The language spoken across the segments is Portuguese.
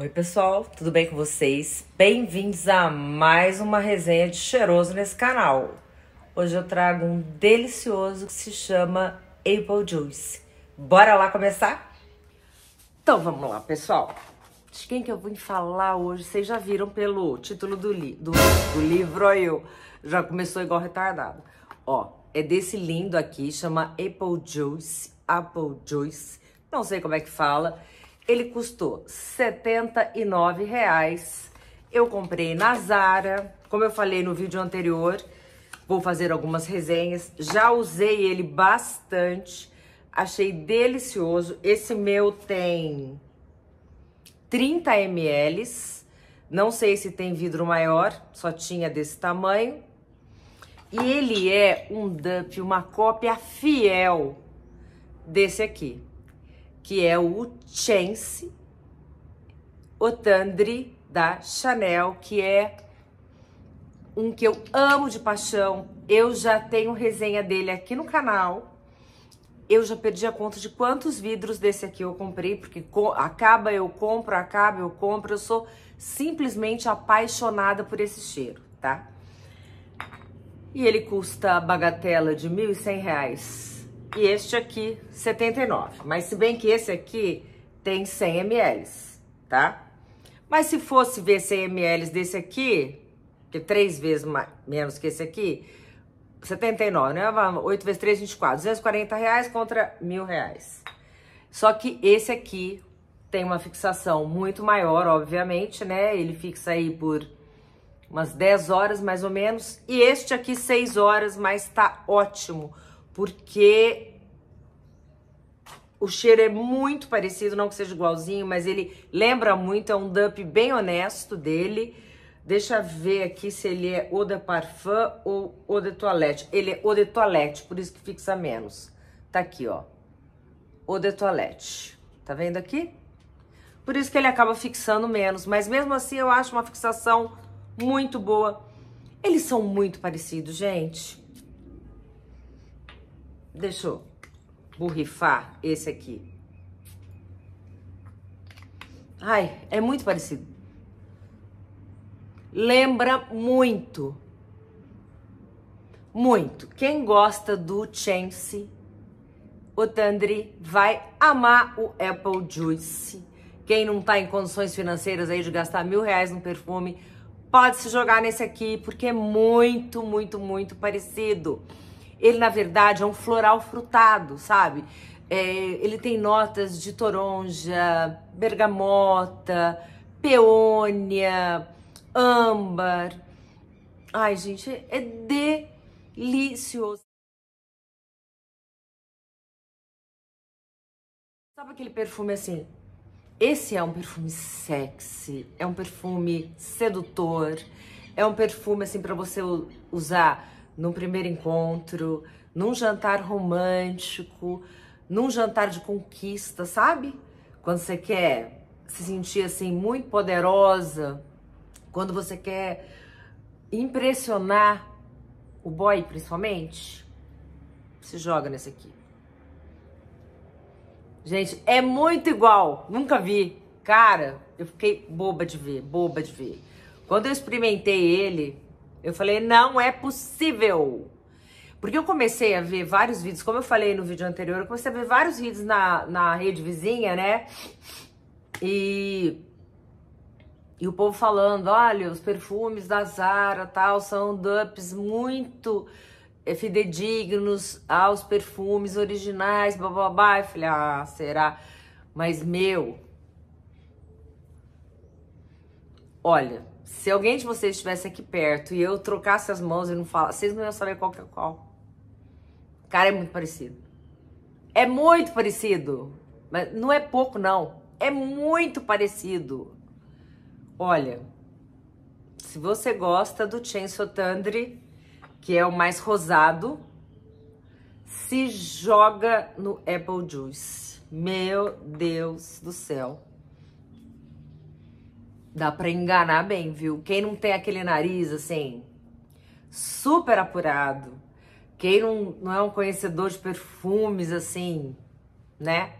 Oi, pessoal, tudo bem com vocês? Bem-vindos a mais uma resenha de cheiroso nesse canal. Hoje eu trago um delicioso que se chama Apple Juice. Bora lá começar? Então vamos lá, pessoal. De quem que eu vou falar hoje? Vocês já viram pelo título do, li do, do livro, ó, eu já começou igual retardado. Ó, é desse lindo aqui, chama Apple Juice, Apple Juice, não sei como é que fala. Ele custou 79 reais. Eu comprei na Zara, como eu falei no vídeo anterior, vou fazer algumas resenhas. Já usei ele bastante, achei delicioso. Esse meu tem 30 ml, não sei se tem vidro maior, só tinha desse tamanho. E ele é um dupe, uma cópia fiel desse aqui que é o Chance Otandri da Chanel, que é um que eu amo de paixão. Eu já tenho resenha dele aqui no canal. Eu já perdi a conta de quantos vidros desse aqui eu comprei, porque acaba eu compro, acaba eu compro. Eu sou simplesmente apaixonada por esse cheiro, tá? E ele custa bagatela de R$ 1.100 e este aqui 79. Mas se bem que esse aqui tem 100 ml, tá? Mas se fosse ver 100 ml desse aqui, que é três vezes mais, menos que esse aqui, 79, né? 8 vezes 3, 24. 240 reais contra mil reais. Só que esse aqui tem uma fixação muito maior, obviamente, né? Ele fixa aí por umas 10 horas mais ou menos. E este aqui 6 horas, mas tá ótimo porque o cheiro é muito parecido, não que seja igualzinho, mas ele lembra muito, é um dupe bem honesto dele. Deixa eu ver aqui se ele é eau de parfum ou eau de toilette. Ele é eau de toilette, por isso que fixa menos. Tá aqui, ó. Eau de toilette. Tá vendo aqui? Por isso que ele acaba fixando menos, mas mesmo assim eu acho uma fixação muito boa. Eles são muito parecidos, gente. Deixa eu borrifar esse aqui. Ai, é muito parecido. Lembra muito. Muito. Quem gosta do Chance, o Tandri, vai amar o Apple Juice. Quem não tá em condições financeiras aí de gastar mil reais no perfume, pode se jogar nesse aqui, porque é muito, muito, muito parecido. Ele, na verdade, é um floral frutado, sabe? É, ele tem notas de toronja, bergamota, peônia, âmbar. Ai, gente, é delicioso. Sabe aquele perfume assim? Esse é um perfume sexy, é um perfume sedutor, é um perfume assim para você usar num primeiro encontro, num jantar romântico, num jantar de conquista, sabe? Quando você quer se sentir assim muito poderosa, quando você quer impressionar o boy principalmente, se joga nesse aqui. Gente, é muito igual, nunca vi. Cara, eu fiquei boba de ver, boba de ver. Quando eu experimentei ele, eu falei, não é possível. Porque eu comecei a ver vários vídeos, como eu falei no vídeo anterior, eu comecei a ver vários vídeos na, na rede vizinha, né? E, e o povo falando, olha, os perfumes da Zara, tal, são dupes muito é, fidedignos aos perfumes originais, blá, blá, blá. Eu falei, ah, será? Mas, meu... Olha, se alguém de vocês estivesse aqui perto e eu trocasse as mãos e não falasse, vocês não iam saber qual que é qual. Cara, é muito parecido. É muito parecido. Mas não é pouco, não. É muito parecido. Olha, se você gosta do Chainsaw Tandri, que é o mais rosado, se joga no Apple Juice. Meu Deus do céu. Dá pra enganar bem, viu? Quem não tem aquele nariz, assim, super apurado, quem não, não é um conhecedor de perfumes, assim, né?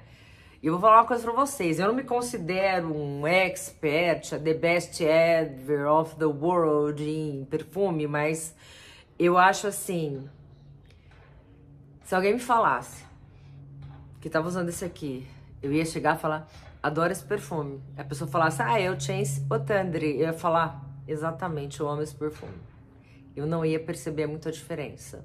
E eu vou falar uma coisa pra vocês. Eu não me considero um expert, the best ever of the world em perfume, mas eu acho assim. Se alguém me falasse que tava usando esse aqui, eu ia chegar e falar, adoro esse perfume. A pessoa falasse, ah, é o Chance Botandre. Eu ia falar, exatamente, eu amo esse perfume. Eu não ia perceber muita diferença.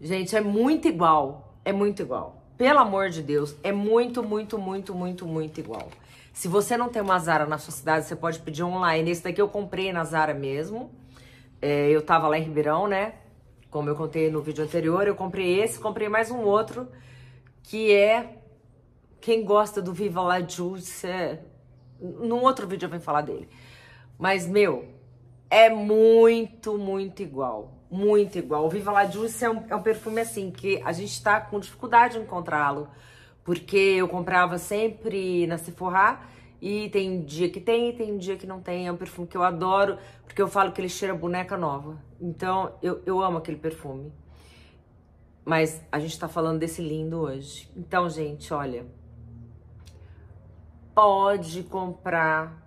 Gente, é muito igual. É muito igual. Pelo amor de Deus, é muito, muito, muito, muito, muito igual. Se você não tem uma Zara na sua cidade, você pode pedir online. Esse daqui eu comprei na Zara mesmo. É, eu tava lá em Ribeirão, né? Como eu contei no vídeo anterior, eu comprei esse, comprei mais um outro, que é... Quem gosta do Viva La Juice, é... num outro vídeo eu venho falar dele. Mas, meu, é muito, muito igual muito igual. O Viva La Juice é um, é um perfume assim que a gente tá com dificuldade de encontrá-lo, porque eu comprava sempre na Sephora e tem dia que tem e tem dia que não tem. É um perfume que eu adoro, porque eu falo que ele cheira boneca nova. Então, eu, eu amo aquele perfume. Mas a gente tá falando desse lindo hoje. Então, gente, olha. Pode comprar.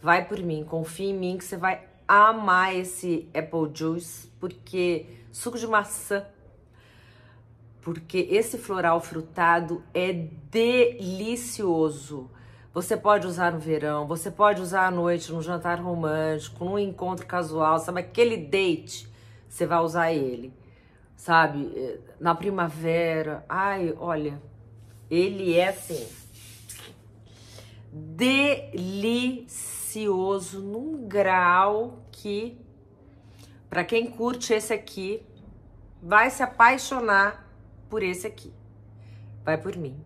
Vai por mim, confia em mim que você vai amar esse apple juice, porque suco de maçã, porque esse floral frutado é delicioso. Você pode usar no verão, você pode usar à noite, num jantar romântico, num encontro casual, sabe? Aquele date, você vai usar ele, sabe? Na primavera. Ai, olha, ele é assim. Delicioso num grau que, para quem curte esse aqui, vai se apaixonar por esse aqui. Vai por mim.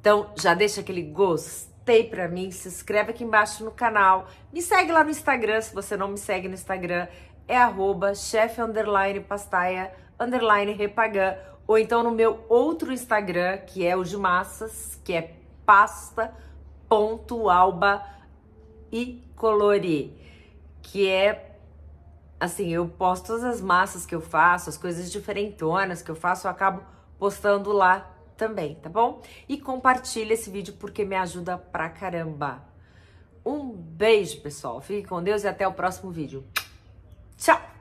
Então, já deixa aquele gostei pra mim, se inscreve aqui embaixo no canal, me segue lá no Instagram, se você não me segue no Instagram, é arroba chefe underline pastaia underline repagan, ou então no meu outro Instagram, que é o de massas, que é pasta.alba e colori, que é assim, eu posto todas as massas que eu faço, as coisas diferentonas que eu faço, eu acabo postando lá também, tá bom? E compartilha esse vídeo porque me ajuda pra caramba. Um beijo, pessoal. Fique com Deus e até o próximo vídeo. Tchau!